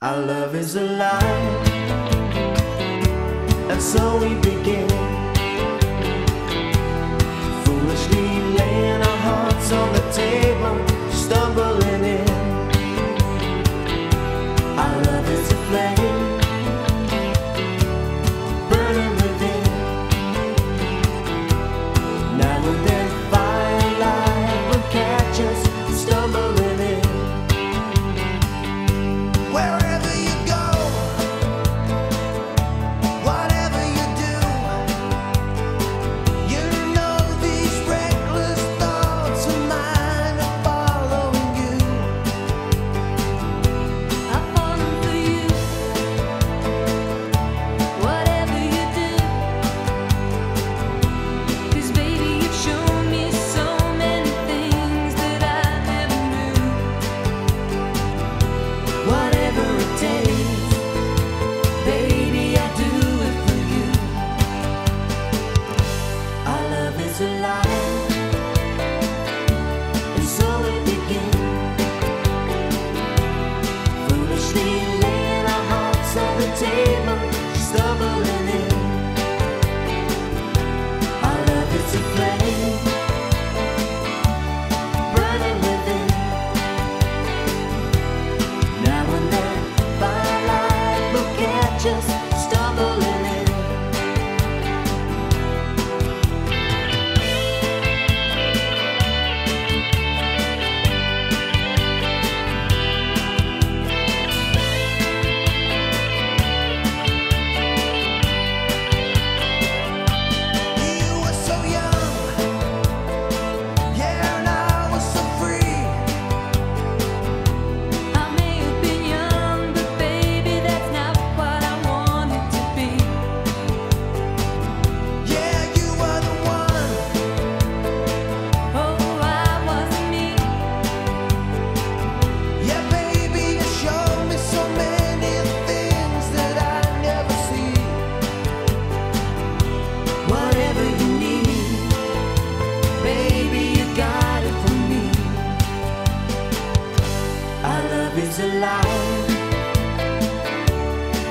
Our love is alive, and so we begin.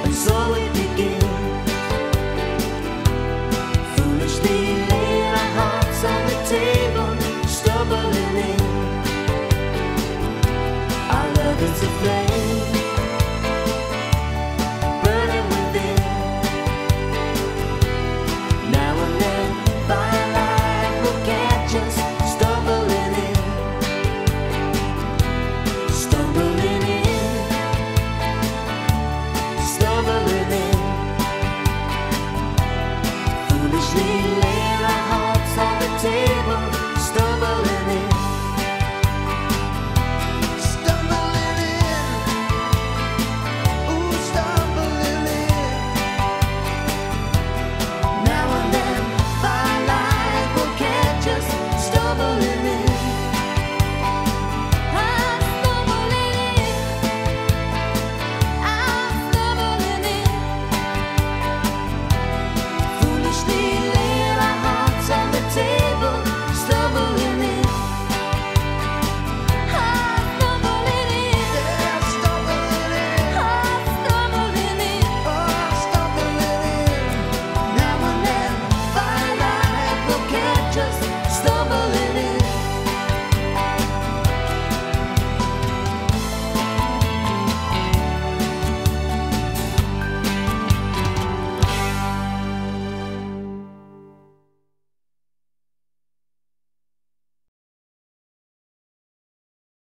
And so it begins. Foolishly.